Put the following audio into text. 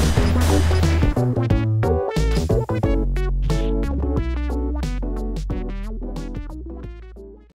Bye.